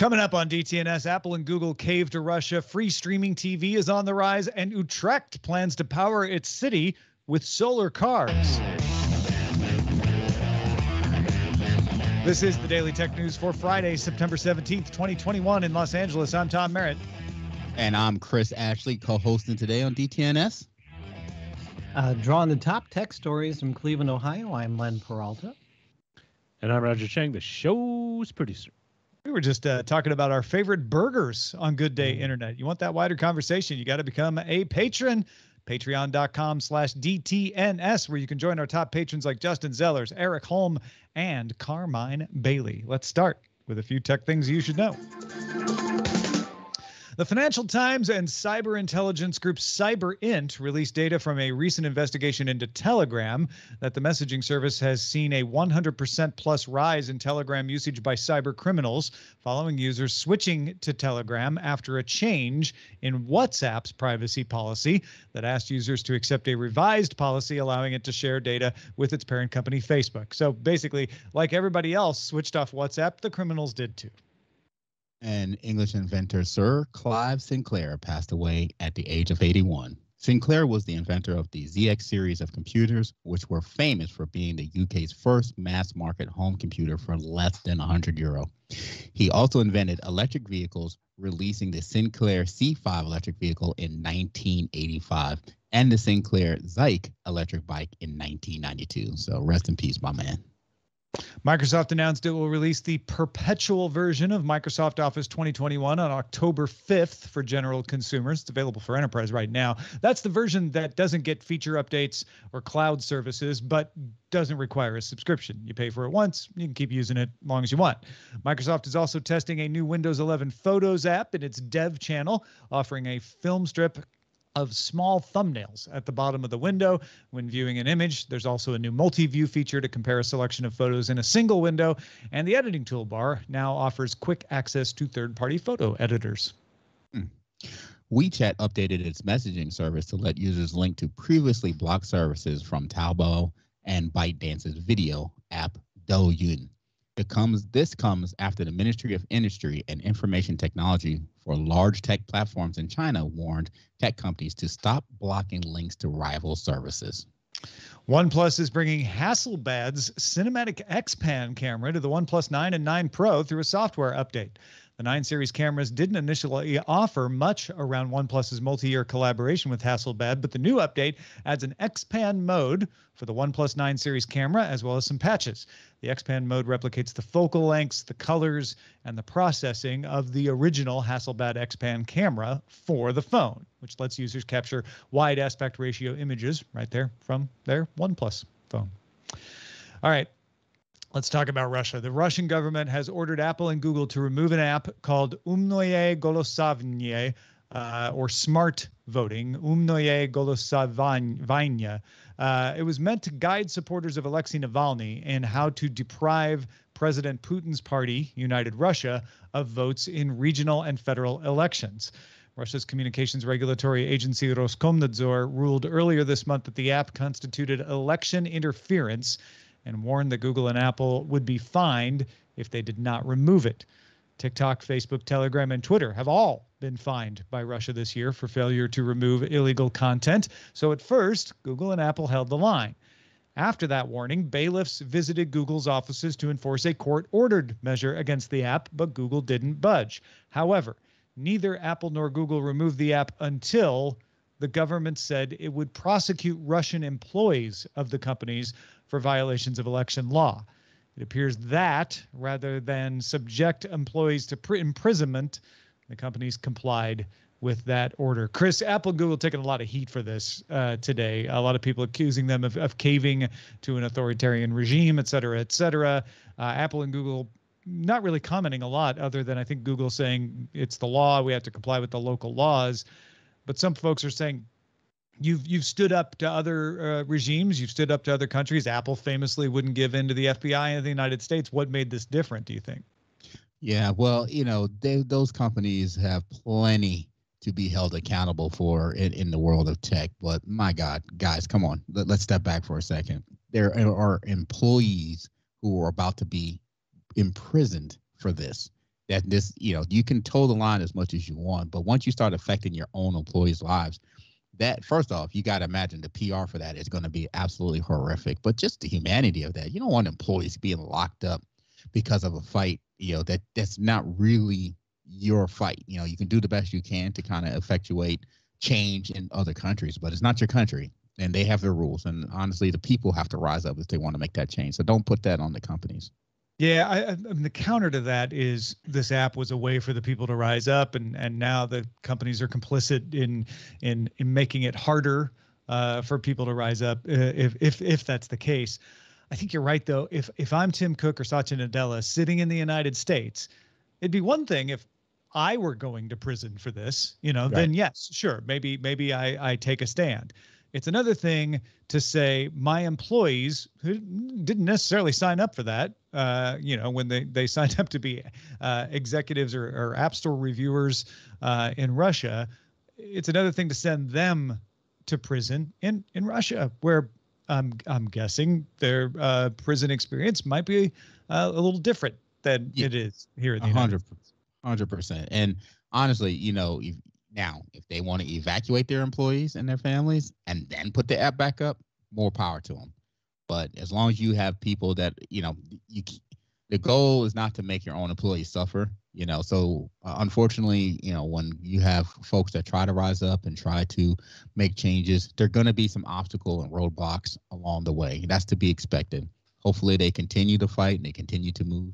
Coming up on DTNS, Apple and Google cave to Russia. Free streaming TV is on the rise, and Utrecht plans to power its city with solar cars. This is the Daily Tech News for Friday, September 17th, 2021, in Los Angeles. I'm Tom Merritt. And I'm Chris Ashley, co hosting today on DTNS. Uh, drawing the top tech stories from Cleveland, Ohio, I'm Len Peralta. And I'm Roger Chang, the show's producer. We were just uh, talking about our favorite burgers on Good Day mm. Internet. You want that wider conversation? You got to become a patron. Patreon.com slash DTNS, where you can join our top patrons like Justin Zellers, Eric Holm, and Carmine Bailey. Let's start with a few tech things you should know. The Financial Times and cyber intelligence group CyberInt released data from a recent investigation into Telegram that the messaging service has seen a 100% plus rise in Telegram usage by cyber criminals following users switching to Telegram after a change in WhatsApp's privacy policy that asked users to accept a revised policy allowing it to share data with its parent company Facebook. So basically, like everybody else switched off WhatsApp, the criminals did too and English inventor Sir Clive Sinclair passed away at the age of 81. Sinclair was the inventor of the ZX series of computers, which were famous for being the UK's first mass market home computer for less than 100 euro. He also invented electric vehicles, releasing the Sinclair C5 electric vehicle in 1985 and the Sinclair Zike electric bike in 1992. So rest in peace, my man. Microsoft announced it will release the perpetual version of Microsoft Office 2021 on October 5th for general consumers. It's available for enterprise right now. That's the version that doesn't get feature updates or cloud services, but doesn't require a subscription. You pay for it once, you can keep using it as long as you want. Microsoft is also testing a new Windows 11 Photos app in its dev channel, offering a film strip of small thumbnails at the bottom of the window when viewing an image. There's also a new multi-view feature to compare a selection of photos in a single window, and the editing toolbar now offers quick access to third-party photo editors. Hmm. WeChat updated its messaging service to let users link to previously blocked services from Taobao and ByteDance's video app Douyin. Comes this comes after the Ministry of Industry and Information Technology for large tech platforms in China warned tech companies to stop blocking links to rival services. OnePlus is bringing Hasselblad's Cinematic X-Pan camera to the OnePlus 9 and 9 Pro through a software update. The 9 Series cameras didn't initially offer much around OnePlus's multi-year collaboration with Hasselblad, but the new update adds an X-Pan mode for the OnePlus 9 Series camera as well as some patches. The X-Pan mode replicates the focal lengths, the colors, and the processing of the original Hasselblad X-Pan camera for the phone, which lets users capture wide aspect ratio images right there from their OnePlus phone. All right, Let's talk about Russia. The Russian government has ordered Apple and Google to remove an app called Umnoye Golosavnye, uh, or smart voting, Umnoye Golosavanya. Uh, it was meant to guide supporters of Alexei Navalny in how to deprive President Putin's party, United Russia, of votes in regional and federal elections. Russia's communications regulatory agency Roskomnadzor ruled earlier this month that the app constituted election interference and warned that Google and Apple would be fined if they did not remove it. TikTok, Facebook, Telegram, and Twitter have all been fined by Russia this year for failure to remove illegal content. So at first, Google and Apple held the line. After that warning, bailiffs visited Google's offices to enforce a court ordered measure against the app, but Google didn't budge. However, neither Apple nor Google removed the app until the government said it would prosecute Russian employees of the companies for violations of election law. It appears that rather than subject employees to pre- imprisonment, the companies complied with that order. Chris, Apple Google taking a lot of heat for this uh, today. A lot of people accusing them of, of caving to an authoritarian regime, et cetera, et cetera. Uh, Apple and Google not really commenting a lot, other than I think Google saying it's the law, we have to comply with the local laws. But some folks are saying you've you've stood up to other uh, regimes, you've stood up to other countries. Apple famously wouldn't give in to the FBI in the United States. What made this different? Do you think? Yeah, well, you know, they, those companies have plenty to be held accountable for in, in the world of tech. But my God, guys, come on, Let, let's step back for a second. There are employees who are about to be imprisoned for this. that this, you know, you can toe the line as much as you want, but once you start affecting your own employees' lives, that first off, you got to imagine the PR for that is going to be absolutely horrific. But just the humanity of that, you don't want employees being locked up because of a fight, you know, that that's not really your fight. You know, you can do the best you can to kind of effectuate change in other countries, but it's not your country and they have their rules. And honestly, the people have to rise up if they want to make that change. So don't put that on the companies. Yeah, I, I mean the counter to that is this app was a way for the people to rise up, and and now the companies are complicit in in in making it harder uh, for people to rise up. Uh, if if if that's the case, I think you're right though. If if I'm Tim Cook or Satya Nadella sitting in the United States, it'd be one thing if I were going to prison for this, you know, right. then yes, sure, maybe maybe I I take a stand. It's another thing to say my employees who didn't necessarily sign up for that, uh, you know, when they, they signed up to be uh, executives or, or, App Store reviewers uh, in Russia, it's another thing to send them to prison in, in Russia, where I'm, I'm guessing their uh, prison experience might be uh, a little different than yeah, it is here in the 100%, United States. 100%. And honestly, you know, now, if they want to evacuate their employees and their families and then put the app back up, more power to them. But as long as you have people that you know, you the goal is not to make your own employees suffer. You know, so uh, unfortunately, you know, when you have folks that try to rise up and try to make changes, there are going to be some obstacle and roadblocks along the way. That's to be expected. Hopefully, they continue to fight and they continue to move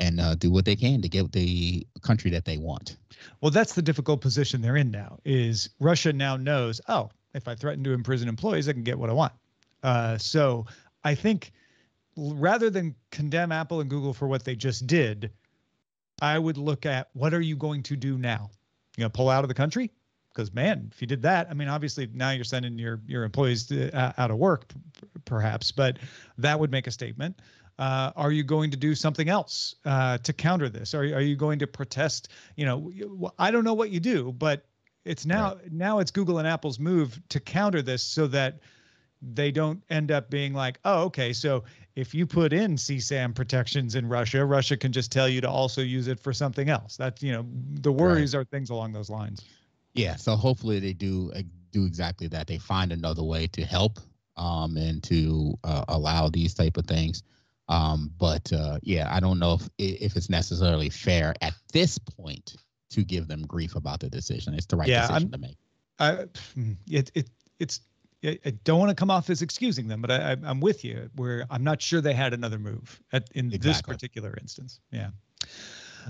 and uh, do what they can to get the country that they want. Well, that's the difficult position they're in now. Is Russia now knows? Oh, if I threaten to imprison employees, I can get what I want. Uh, so I think rather than condemn Apple and Google for what they just did, I would look at what are you going to do now? You know, pull out of the country? Because man, if you did that, I mean, obviously now you're sending your your employees to, uh, out of work, p- perhaps, but that would make a statement. Uh, are you going to do something else uh, to counter this? Are, are you going to protest? You know, I don't know what you do, but it's now right. now it's Google and Apple's move to counter this so that they don't end up being like, oh, okay, so if you put in CSAM protections in Russia, Russia can just tell you to also use it for something else. That's you know, the worries right. are things along those lines. Yeah, so hopefully they do uh, do exactly that. They find another way to help um, and to uh, allow these type of things. Um, but uh, yeah, I don't know if if it's necessarily fair at this point to give them grief about the decision. It's the right yeah, decision I'm, to make. I, it, it it's I don't want to come off as excusing them, but I, am with you. Where I'm not sure they had another move at, in exactly. this particular instance. Yeah.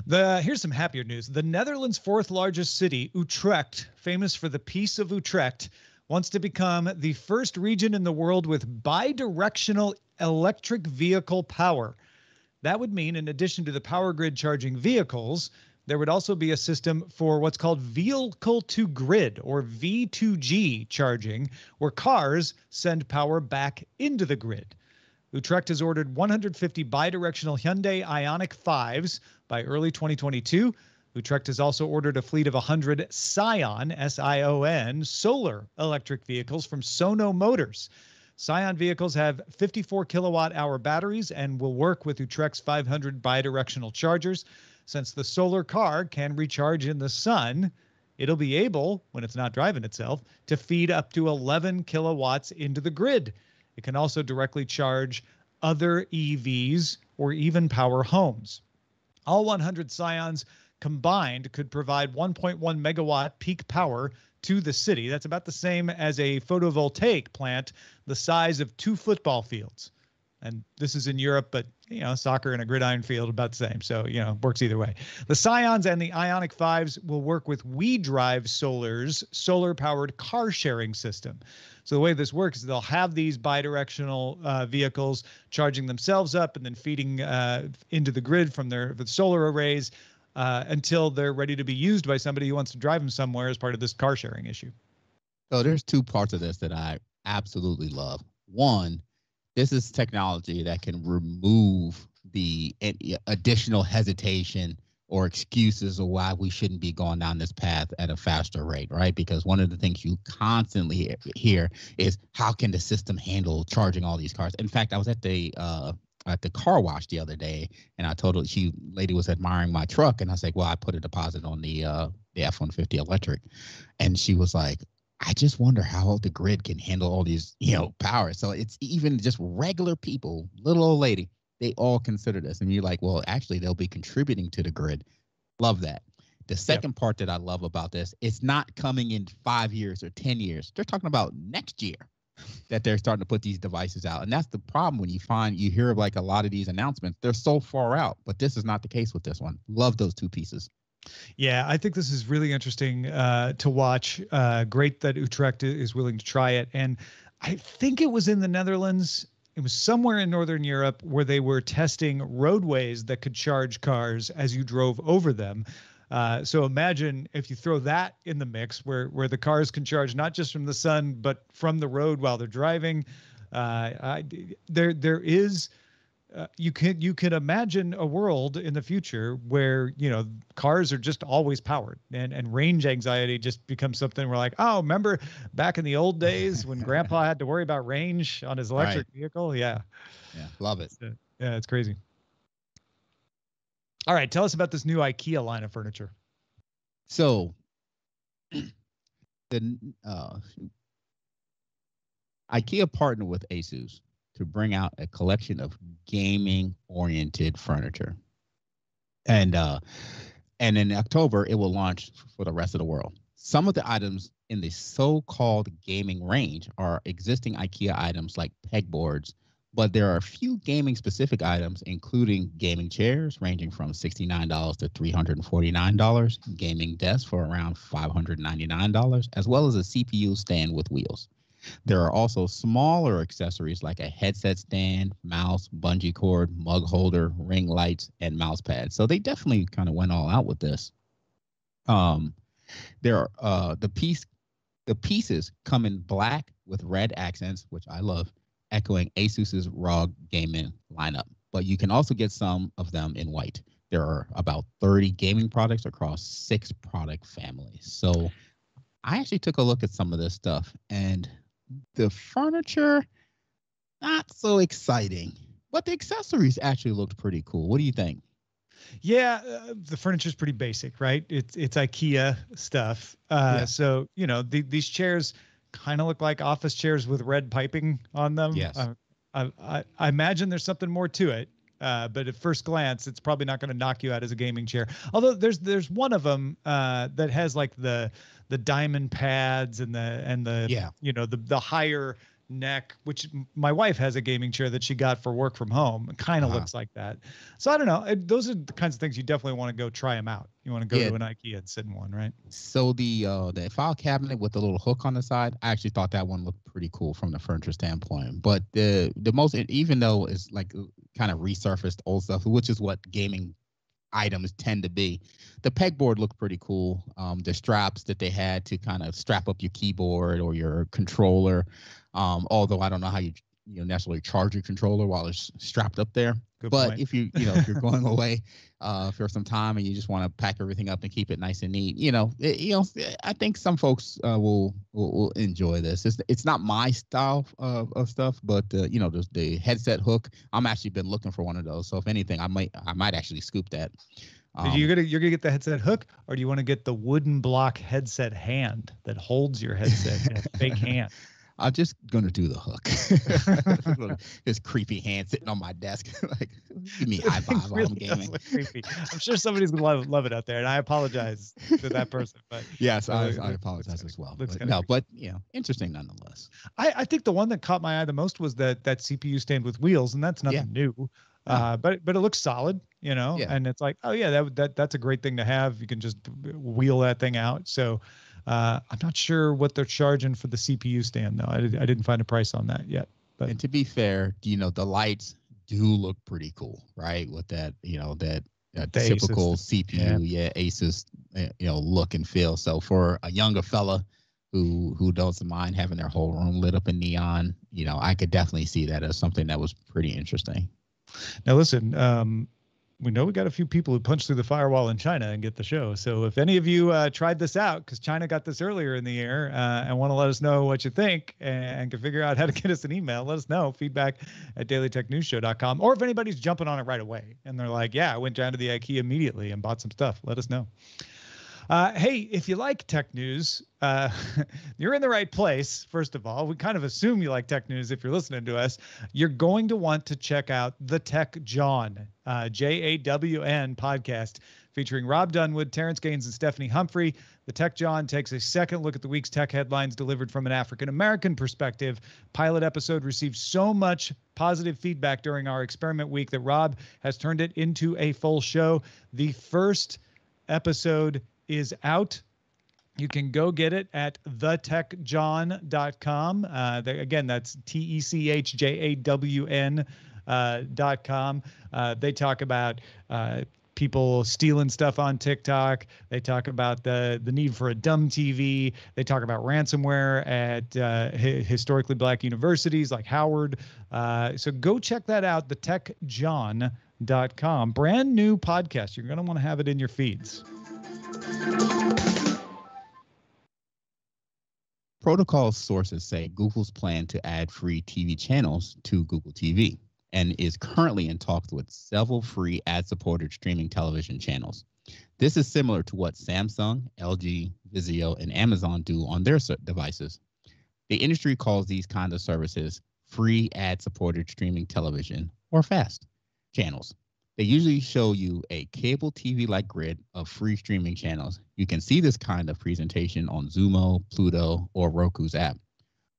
The here's some happier news. The Netherlands' fourth largest city, Utrecht, famous for the Peace of Utrecht, wants to become the first region in the world with bidirectional electric vehicle power. That would mean, in addition to the power grid charging vehicles, there would also be a system for what's called vehicle to grid or V2G charging, where cars send power back into the grid. Utrecht has ordered 150 bidirectional Hyundai Ioniq 5s by early 2022. Utrecht has also ordered a fleet of 100 Sion, S I O N, solar electric vehicles from Sono Motors. Sion vehicles have 54 kilowatt hour batteries and will work with Utrecht's 500 bidirectional chargers. Since the solar car can recharge in the sun, it'll be able, when it's not driving itself, to feed up to 11 kilowatts into the grid. It can also directly charge other EVs or even power homes. All 100 Sions combined could provide 1.1 megawatt peak power to the city. That's about the same as a photovoltaic plant the size of two football fields. And this is in Europe, but you know, soccer and a gridiron field about the same. So, you know, works either way. The Sions and the Ioniq 5s will work with WeDrive Solar's solar powered car sharing system. So, the way this works is they'll have these bidirectional uh, vehicles charging themselves up and then feeding uh, into the grid from their the solar arrays uh, until they're ready to be used by somebody who wants to drive them somewhere as part of this car sharing issue. So there's two parts of this that I absolutely love. One, this is technology that can remove the additional hesitation or excuses of why we shouldn't be going down this path at a faster rate, right? Because one of the things you constantly hear is how can the system handle charging all these cars? In fact, I was at the uh, at the car wash the other day, and I told her she lady was admiring my truck, and I said, "Well, I put a deposit on the uh, the F one fifty electric," and she was like, "I just wonder how the grid can handle all these, you know, power." So it's even just regular people, little old lady, they all consider this, and you're like, "Well, actually, they'll be contributing to the grid." Love that. The second part that I love about this, it's not coming in five years or ten years. They're talking about next year that they're starting to put these devices out. And that's the problem when you find you hear like a lot of these announcements, they're so far out, but this is not the case with this one. Love those two pieces. Yeah, I think this is really interesting uh, to watch. Uh, great that Utrecht is willing to try it. And I think it was in the Netherlands. It was somewhere in Northern Europe where they were testing roadways that could charge cars as you drove over them. Uh, so imagine if you throw that in the mix, where where the cars can charge not just from the sun but from the road while they're driving. Uh, I, there there is. Uh, you can you can imagine a world in the future where you know cars are just always powered and and range anxiety just becomes something we're like oh remember back in the old days when grandpa had to worry about range on his electric right. vehicle yeah yeah love it yeah it's crazy all right, tell us about this new IKEA line of furniture. So, the uh, IKEA partnered with ASUS to bring out a collection of gaming-oriented furniture, and uh, and in October it will launch for the rest of the world. Some of the items in the so-called gaming range are existing IKEA items like pegboards but there are a few gaming specific items, including gaming chairs ranging from $69 to $349, gaming desks for around $599, as well as a CPU stand with wheels. There are also smaller accessories like a headset stand, mouse, bungee cord, mug holder, ring lights, and mouse pads. So they definitely kind of went all out with this. Um, there are uh, the piece, the pieces come in black with red accents, which I love, echoing Asus's ROG gaming lineup, but you can also get some of them in white. There are about 30 gaming products across six product families. So I actually took a look at some of this stuff and the furniture, not so exciting, but the accessories actually looked pretty cool. What do you think? Yeah, uh, the is pretty basic, right? It's it's IKEA stuff. Uh, yeah. So you know the, these chairs kind of look like office chairs with red piping on them. Yes. Uh, I, I, I imagine there's something more to it. Uh, but at first glance, it's probably not going to knock you out as a gaming chair. Although there's there's one of them uh, that has like the the diamond pads and the and the yeah. you know the the higher neck, which my wife has a gaming chair that she got for work from home. It kind of uh-huh. looks like that. So I don't know. It, those are the kinds of things you definitely want to go try them out. You want to go yeah. to an IKEA and sit in one, right? So the uh, the file cabinet with the little hook on the side, I actually thought that one looked pretty cool from the furniture standpoint. But the the most, even though it's like kind of resurfaced old stuff, which is what gaming items tend to be. The pegboard looked pretty cool. Um, the straps that they had to kind of strap up your keyboard or your controller um, although I don't know how you you know necessarily charge your controller while it's strapped up there. Good but point. if you you know if you're going away uh, for some time and you just want to pack everything up and keep it nice and neat, you know, it, you know, I think some folks uh, will, will, will enjoy this. It's it's not my style of, of stuff, but uh, you know, the, the headset hook. I'm actually been looking for one of those. So if anything, I might I might actually scoop that. Um, you're gonna you're gonna get the headset hook, or do you want to get the wooden block headset hand that holds your headset, fake hand? I'm just gonna do the hook. This creepy hand sitting on my desk, like give me high five really while I'm gaming. Creepy. I'm sure somebody's gonna love, love it out there, and I apologize to that person. But yes, I, I apologize as well. But, no, but you know, interesting nonetheless. I, I think the one that caught my eye the most was that that CPU stand with wheels, and that's nothing yeah. new. Uh, but but it looks solid, you know, yeah. and it's like, oh yeah, that that that's a great thing to have. You can just wheel that thing out. So uh, I'm not sure what they're charging for the CPU stand though. I, I didn't find a price on that yet. But and to be fair, you know the lights do look pretty cool, right? With that, you know that uh, typical Asus, CPU, yeah. yeah, Asus, eh, you know, look and feel. So for a younger fella who who doesn't mind having their whole room lit up in neon, you know, I could definitely see that as something that was pretty interesting. Now listen, um, we know we got a few people who punch through the firewall in China and get the show. So if any of you uh, tried this out, because China got this earlier in the year, uh, and want to let us know what you think and can figure out how to get us an email, let us know. Feedback at dailytechnewsshow.com. Or if anybody's jumping on it right away and they're like, yeah, I went down to the IKEA immediately and bought some stuff, let us know. Uh, hey, if you like tech news, uh, you're in the right place. First of all, we kind of assume you like tech news if you're listening to us. You're going to want to check out the Tech Jawn, uh, J A W N podcast featuring Rob Dunwood, Terrence Gaines, and Stephanie Humphrey. The Tech Jawn takes a second look at the week's tech headlines delivered from an African American perspective. Pilot episode received so much positive feedback during our experiment week that Rob has turned it into a full show. The first episode is out. You can go get it at thetechjawn.com. Uh, again, that's T E C H J A W N uh, dot com. Uh, they talk about uh, people stealing stuff on TikTok. They talk about the the need for a dumb TV. They talk about ransomware at uh, hi- historically black universities like Howard. Uh, so go check that out. TheTechJawn.com. Brand new podcast. You're going to want to have it in your feeds. Protocol sources say Google's plan to add free TV channels to Google TV and is currently in talks with several free ad supported streaming television channels. This is similar to what Samsung, LG, Vizio, and Amazon do on their devices. The industry calls these kinds of services free ad supported streaming television or FAST channels. They usually show you a cable TV like grid of free streaming channels. You can see this kind of presentation on Xumo, Pluto, or Roku's app.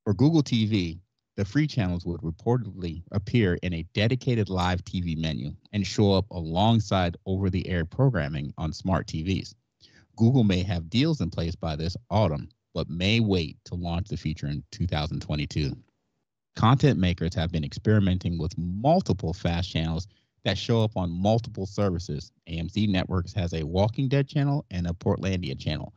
For Google TV, the free channels would reportedly appear in a dedicated live TV menu and show up alongside over the air programming on smart TVs. Google may have deals in place by this autumn, but may wait to launch the feature in 2022. Content makers have been experimenting with multiple fast channels that show up on multiple services. AMC Networks has a Walking Dead channel and a Portlandia channel.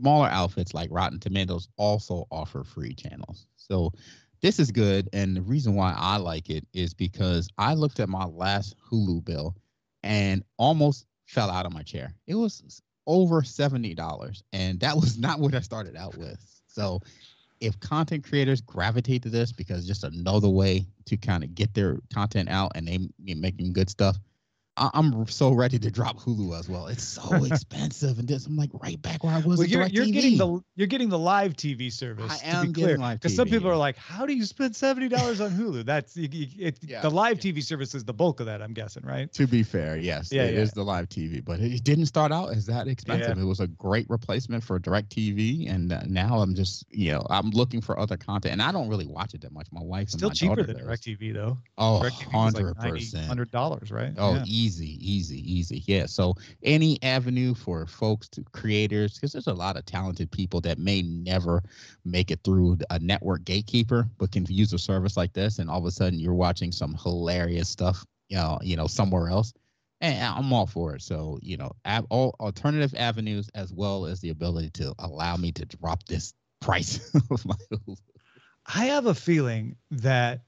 Smaller outfits like Rotten Tomatoes also offer free channels. So this is good. And the reason why I like it is because I looked at my last Hulu bill and almost fell out of my chair. It was over $70. And that was not what I started out with. So if content creators gravitate to this because just another way to kind of get their content out and they making good stuff, I- I'm so ready to drop Hulu as well. It's so expensive, and this I'm like right back where I was. Well, you're, you're getting the you're getting the live TV service. I am be clear, getting live because some people are like, "How do you spend seventy dollars on Hulu?" That's you, you, it, Yeah, the live yeah. TV service is the bulk of that. I'm guessing, right? To be fair, yes, Yeah, it is yeah. the live TV, but it didn't start out as that expensive. It was a great replacement for DirecTV, and uh, now I'm just, you know, I'm looking for other content, and I don't really watch it that much. My wife Still cheaper than DirecTV though. Oh, 100 percent, hundred dollars, right? Oh, Yeah. Easy, easy, easy. Yeah. So any avenue for folks to creators, because there's a lot of talented people that may never make it through a network gatekeeper, but can use a service like this, and all of a sudden you're watching some hilarious stuff, you know, you know, somewhere else. And I'm all for it. So you know, all alternative avenues as well as the ability to allow me to drop this price of my. I have a feeling that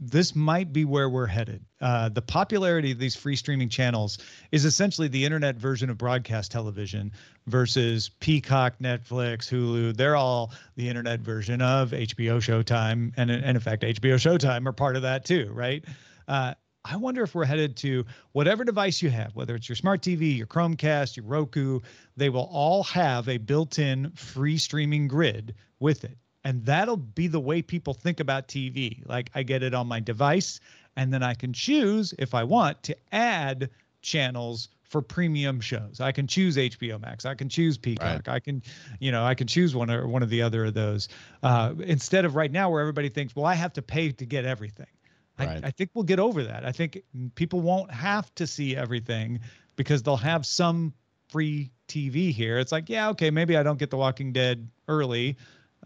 this might be where we're headed. Uh, the popularity of these free streaming channels is essentially the internet version of broadcast television versus Peacock, Netflix, Hulu. They're all the internet version of HBO Showtime. And, and in fact, HBO Showtime are part of that too, right? Uh, I wonder if we're headed to whatever device you have, whether it's your smart TV, your Chromecast, your Roku, they will all have a built in free streaming grid with it. And that'll be the way people think about TV. Like I get it on my device, and then I can choose if I want to add channels for premium shows. I can choose HBO Max. I can choose Peacock. I can, you know, I can choose one or one of the other of those. Uh, instead of right now where everybody thinks, well, I have to pay to get everything. I, Right. I think we'll get over that. I think people won't have to see everything because they'll have some free TV here. It's like, yeah, okay, maybe I don't get The Walking Dead early,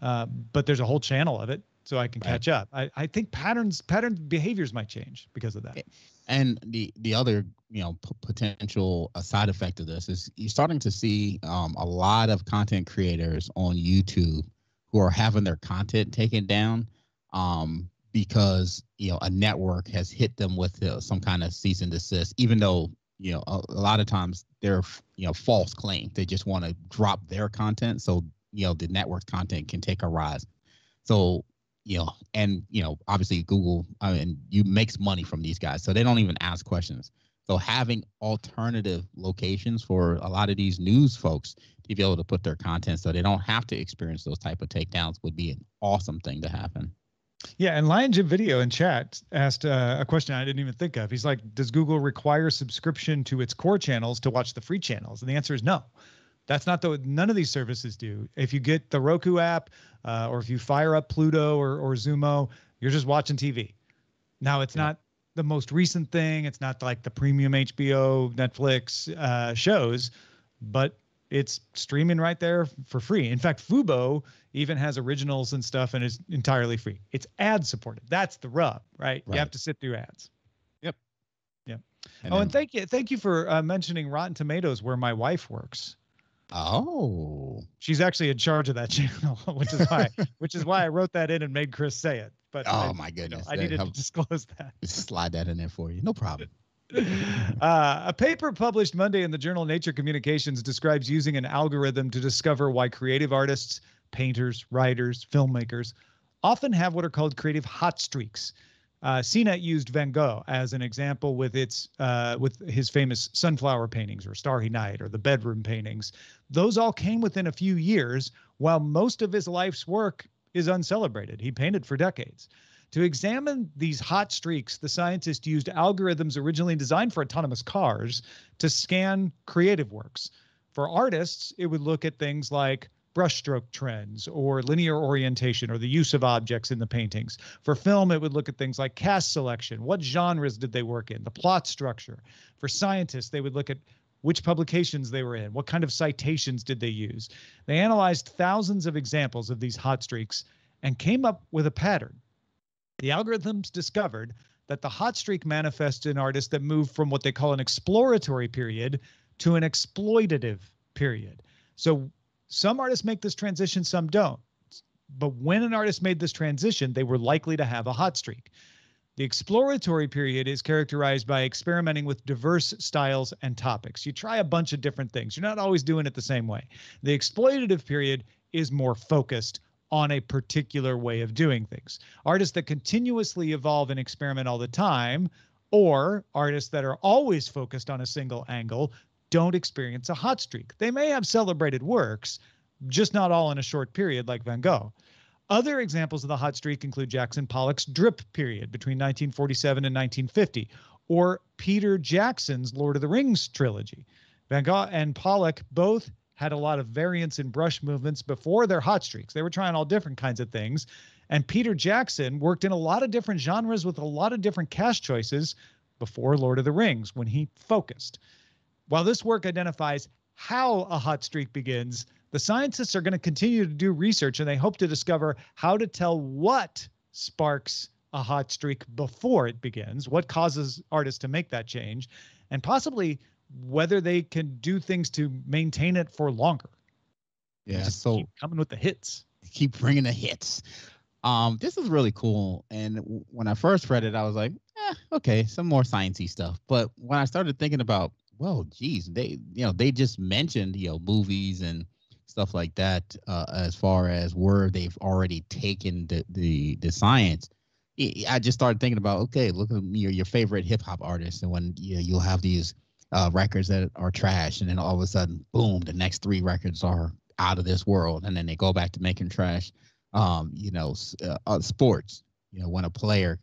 uh, but there's a whole channel of it, so I can Right. catch up. I, I think patterns, pattern behaviors might change because of that. And the the other you know p- potential uh, side effect of this is you're starting to see um, a lot of content creators on YouTube who are having their content taken down um, because you know a network has hit them with uh, some kind of cease and desist, even though you know, a, a lot of times they're you know false claims. They just want to drop their content so you know the network content can take a rise. So you know, and you know, obviously Google I mean, you makes money from these guys, so they don't even ask questions. So having alternative locations for a lot of these news folks to be able to put their content so they don't have to experience those type of takedowns would be an awesome thing to happen. Yeah, and Lion Jim Video in chat asked uh, a question I didn't even think of. He's like, "Does Google require subscription to its core channels to watch the free channels?" And the answer is no. That's not the none of these services do. If you get the Roku app, uh, or if you fire up Pluto or or Xumo, you're just watching TV. Now it's yeah. not the most recent thing. It's not like the premium HBO, Netflix uh, shows, but it's streaming right there for free. In fact, Fubo even has originals and stuff and is entirely free. It's ad supported. That's the rub, right? right. You have to sit through ads. Yep. Yep. And oh, then, and thank you, thank you for uh, mentioning Rotten Tomatoes, where my wife works. Oh, she's actually in charge of that channel, which is why, which is why I wrote that in and made Chris say it. But oh I, my goodness, you know, I needed to disclose that. Slide that in there for you, no problem. Uh, a paper published Monday in the journal Nature Communications describes using an algorithm to discover why creative artists, painters, writers, filmmakers often have what are called creative hot streaks. Uh, CNET used Van Gogh as an example with its uh, with his famous sunflower paintings or Starry Night or the bedroom paintings. Those all came within a few years, while most of his life's work is uncelebrated. He painted for decades. To examine these hot streaks, the scientists used algorithms originally designed for autonomous cars to scan creative works. For artists, it would look at things like brushstroke trends or linear orientation or the use of objects in the paintings. For film, it would look at things like cast selection, what genres did they work in, the plot structure. For scientists, they would look at which publications they were in, what kind of citations did they use. They analyzed thousands of examples of these hot streaks and came up with a pattern. The algorithms discovered that the hot streak manifests in artists that move from what they call an exploratory period to an exploitative period. So some artists make this transition, some don't. But when an artist made this transition, they were likely to have a hot streak. The exploratory period is characterized by experimenting with diverse styles and topics. You try a bunch of different things. You're not always doing it the same way. The exploitative period is more focused on a particular way of doing things. Artists that continuously evolve and experiment all the time, or artists that are always focused on a single angle, don't experience a hot streak. They may have celebrated works, just not all in a short period like Van Gogh. Other examples of the hot streak include Jackson Pollock's drip period between 1947 and 1950, or Peter Jackson's Lord of the Rings trilogy. Van Gogh and Pollock both had a lot of variance in brush movements before their hot streaks. They were trying all different kinds of things. And Peter Jackson worked in a lot of different genres with a lot of different cast choices before Lord of the Rings when he focused. While this work identifies how a hot streak begins, the scientists are going to continue to do research and they hope to discover how to tell what sparks a hot streak before it begins, what causes artists to make that change, and possibly whether they can do things to maintain it for longer. Yeah, so coming with the hits. Keep bringing the hits. Um, this is really cool. And when I first read it, I was like, eh, okay, some more sciencey stuff. But when I started thinking about, well, geez, they, you know, they just mentioned, you know, movies and stuff like that, uh, as far as where they've already taken the the the science. I just started thinking about, okay, look at your your favorite hip hop artists, and when you know, you'll have these uh, records that are trash, and then all of a sudden, boom, the next three records are out of this world, and then they go back to making trash. Um, you know, uh, uh, sports. You know, when a player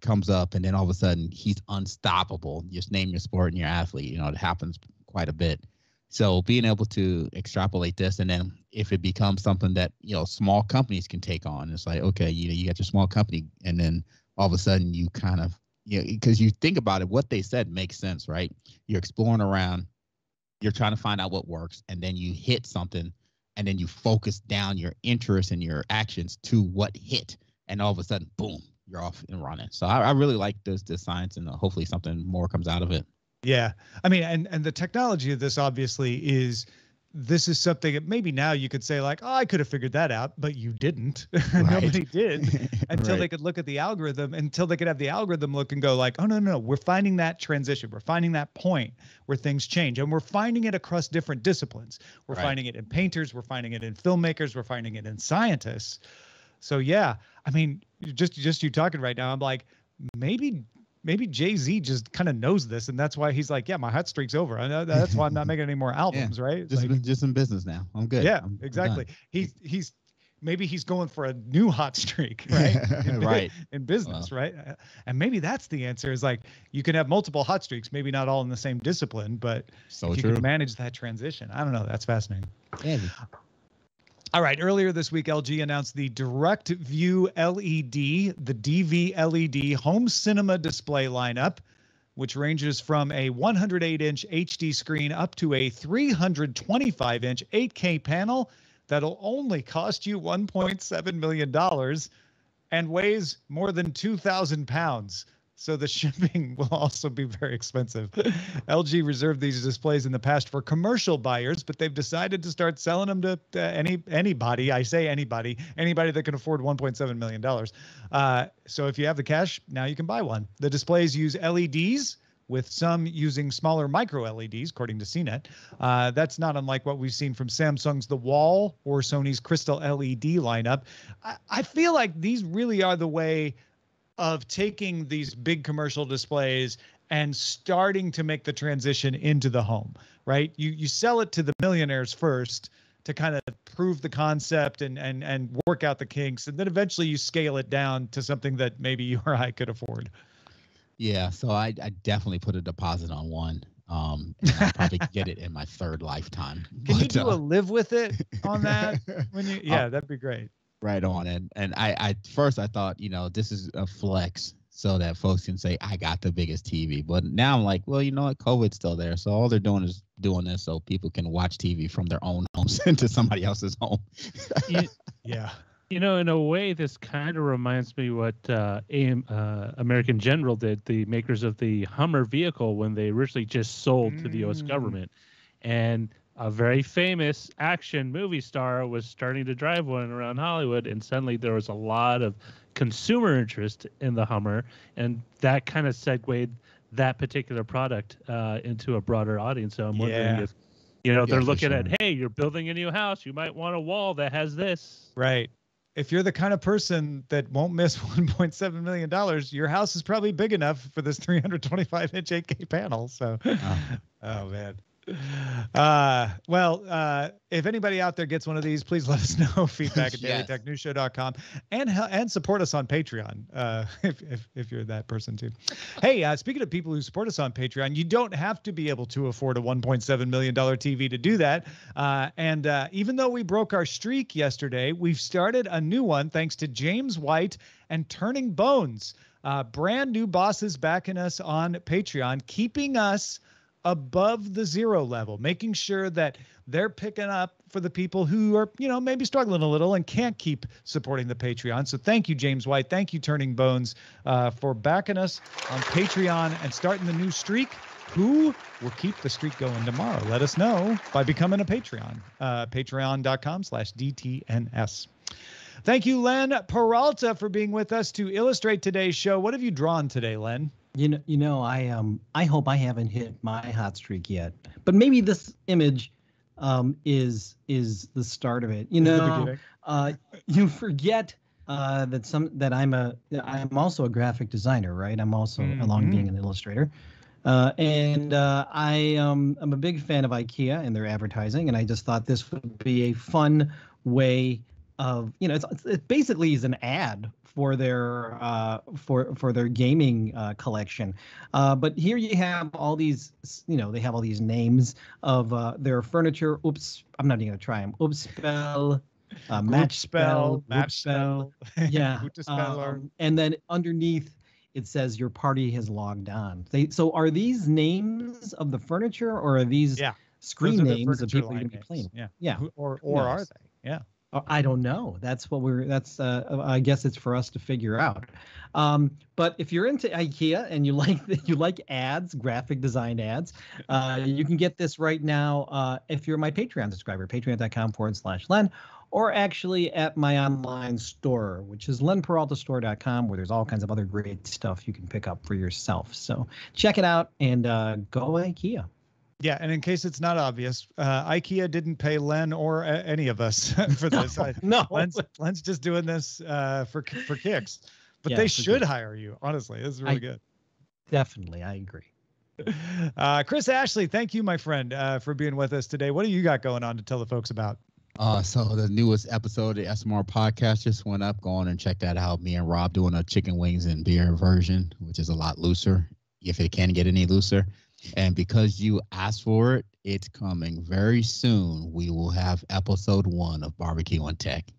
comes up and then all of a sudden he's unstoppable. Just name your sport and your athlete. You know, it happens quite a bit. So being able to extrapolate this, and then if it becomes something that you know small companies can take on, it's like okay, you know, you got your small company, and then all of a sudden you kind of you know, because you think about it, what they said makes sense, right? You're exploring around, you're trying to find out what works, and then you hit something, and then you focus down your interest and your actions to what hit, and all of a sudden, boom, you're off and running. So I, I really like this this science, and uh, hopefully something more comes out of it. Yeah, I mean, and and the technology of this obviously is this is something that maybe now you could say like, oh, I could have figured that out, but you didn't. Nobody did until Right. they could look at the algorithm, until they could have the algorithm look and go like, oh no, no, no, we're finding that transition. We're finding that point where things change, and we're finding it across different disciplines. We're Right. finding it in painters, we're finding it in filmmakers, we're finding it in scientists. So yeah, I mean, just just you talking right now, I'm like, maybe maybe Jay Z just kind of knows this, and that's why he's like, yeah, my hot streak's over. I know that's why I'm not making any more albums, right? Just Like, just in business now. I'm good. yeah, I'm- I'm exactly. He's he's maybe he's going for a new hot streak, right? In Right. In business, right? And maybe that's the answer. Is like you can have multiple hot streaks, maybe not all in the same discipline, but So if you true. can manage that transition. I don't know. That's fascinating. Yeah, All right. Earlier this week, LG announced the Direct View LED, the DV LED home cinema display lineup, which ranges from a 108 inch HD screen up to a 325 inch 8K panel that'll only cost you $1.7 million and weighs more than 2,000 pounds. So the shipping will also be very expensive. LG reserved these displays in the past for commercial buyers, but they've decided to start selling them to uh, any anybody. I say anybody, anybody that can afford 1.7 million dollars. Uh, so if you have the cash, now you can buy one. The displays use LEDs. With some using smaller micro LEDs, according to CNET. Uh, that's not unlike what we've seen from Samsung's The Wall or Sony's Crystal LED lineup. I, I feel like these really are the way of taking these big commercial displays and starting to make the transition into the home, right? You you sell it to the millionaires first to kind of prove the concept and and and work out the kinks, and then eventually you scale it down to something that maybe you or I could afford. Yeah, so I, I definitely put a deposit on one. Um, and I'll probably get it in my third lifetime. Can you But, do a uh, live with it on that? When you yeah, that'd be great. Right on and and I I first I thought you know this is a flex so that folks can say I got the biggest TV, but now I'm like, well, you know what, COVID's still there, so all they're doing is doing this so people can watch TV from their own homes into somebody else's home. Yeah. you know, in a way, this kind of reminds me what uh, AM, uh, American General did, the makers of the Hummer vehicle, when they originally just sold to the U.S. Mm. government, and a very famous action movie star was starting to drive one around Hollywood, and suddenly there was a lot of consumer interest in the Hummer, and that kind of segued that particular product uh, into a broader audience. So I'm wondering Yeah. if, you know, Yeah, they're looking sure. at, hey, you're building a new house, you might want a wall that has this. Right. If you're the kind of person that won't miss 1.7 million dollars, your house is probably big enough for this 325 inch 8K panel. So, oh man. Uh, well, uh, if anybody out there gets one of these, please let us know. Feedback at Yes. dailytechnewsshow.com and and support us on Patreon uh, if, if if you're that person too. Hey, uh, speaking of people who support us on Patreon, you don't have to be able to afford a 1.7 million dollar TV to do that. Uh, and uh, even though we broke our streak yesterday, we've started a new one thanks to James White and Turning Bones. Uh, brand new bosses backing us on Patreon, keeping us above the zero level, making sure that they're picking up for the people who are, you know, maybe struggling a little and can't keep supporting the Patreon. So thank you, James White. Thank you, Turning Bones, uh, for backing us on Patreon and starting the new streak. Who will keep the streak going tomorrow? Let us know by becoming a Patreon. Uh, Patreon.com slash DTNS. Thank you, Len Peralta, for being with us to illustrate today's show. What have you drawn today, Len? You know, you know, I um, I hope I haven't hit my hot streak yet, but maybe this image, um, is is the start of it. You know, uh, you forget uh, that some that I'm a I'm also a graphic designer, right? I'm also along Mhm. being an illustrator, uh, and uh, I um, I'm a big fan of IKEA and their advertising, and I just thought this would be a fun way of you know it's, it basically is an ad for their uh, for for their gaming uh, collection. Uh, but here you have all these you know they have all these names of uh, their furniture. Oops, I'm not even gonna try them. Oops, spell. Uh, match spell, group match spell. yeah. Group um, and then underneath it says your party has logged on. They so are these names of the furniture or are these Yeah, screen Those are the names of people you're gonna be playing? Yeah. Yeah. Or or are they? Yeah. Uh, I don't know. That's what we're. That's. Uh, I guess it's for us to figure out. Um, but if you're into IKEA and you like you like ads, graphic design ads, uh, you can get this right now. Uh, if you're my Patreon subscriber, patreon.com forward slash Len, or actually at my online store, which is lenperaltastore.com, where there's all kinds of other great stuff you can pick up for yourself. So check it out and uh, go IKEA. Yeah, and in case it's not obvious, uh, IKEA didn't pay Len or uh, any of us for this. No, no. Len's, Len's just doing this uh, for for kicks, but Yeah, they should kicks. hire you. Honestly, this is really I- good. Definitely, I agree. Uh, Chris Ashley, thank you, my friend, uh, for being with us today. What do you got going on to tell the folks about? Uh, so the newest episode of the SMR podcast just went up. Go on and check that out. Me and Rob doing a chicken wings and beer version, which is a lot looser, if it can get any looser. And because you asked for it, it's coming very soon. We will have episode one of Barbecue on Tech.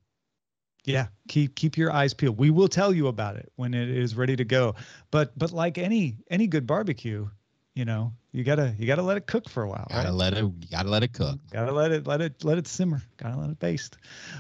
Yeah, keep keep your eyes peeled. We will tell you about it when it is ready to go. But but like any any good barbecue, you know, you gotta you gotta let it cook for a while. Gotta right? let it. Gotta let it cook. Gotta let it let it let it simmer. Gotta let it baste.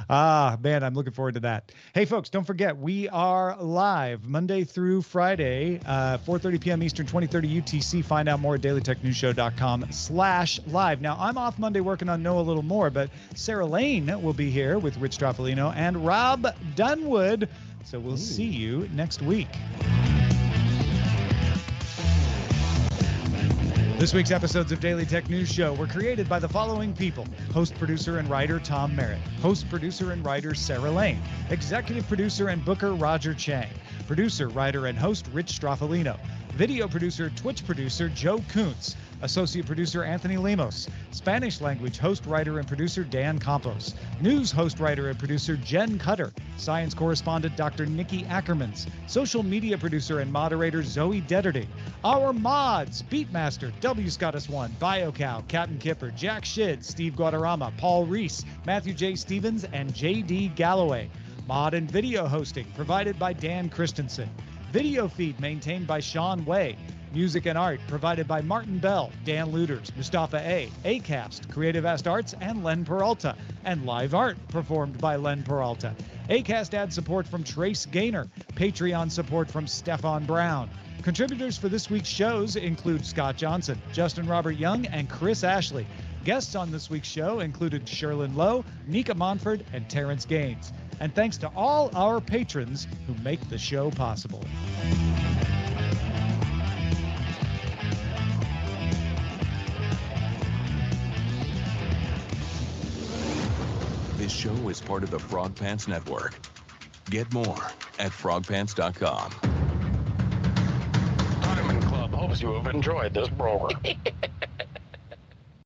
Ah, man, I'm looking forward to that. Hey, folks, don't forget we are live Monday through Friday, uh, 4:30 p.m. Eastern, 20:30 UTC. Find out more at dailytechnewsshow.com/slash live. Now I'm off Monday working on Know a Little More, but Sarah Lane will be here with Rich Stroffolino and Rob Dunwood. So we'll see you next week. This week's episodes of Daily Tech News Show were created by the following people. Host, producer, and writer Tom Merritt, host, producer, and writer Sarah Lane, executive producer and booker Roger Chang, producer, writer, and host Rich Stroffolino, video producer, Twitch producer Joe Kuntz, associate producer Anthony Lemos, Spanish language host, writer, and producer Dan Campos, news host, writer, and producer Jen Cutter, science correspondent Dr. Nikki Ackermans, social media producer and moderator Zoe Deterding, our mods, Beatmaster, W. Scottus One, BioCow, Captain Kipper, Jack Shid, Steve Guadarrama, Paul Reese, Matthew J. Stevens, and J.D. Galloway. Mod and video hosting provided by Dan Christensen. Video feed maintained by Sean Way. Music and art provided by Martin Bell, Dan Lueders, Mustafa A, Acast, Creative Ast Arts, and Len Peralta. And live art performed by Len Peralta. Acast ad support from Trace Gaynor. Patreon support from Stefan Brown. Contributors for this week's shows include Scott Johnson, Justin Robert Young, and Chris Ashley. Guests on this week's show included Sherlyn Lowe, Nika Monford, and Terrence Gaines. And thanks to all our patrons who make the show possible. Show is part of the Frog Pants Network. Get more at frogpants.com. Diamond Club hopes you have enjoyed this program.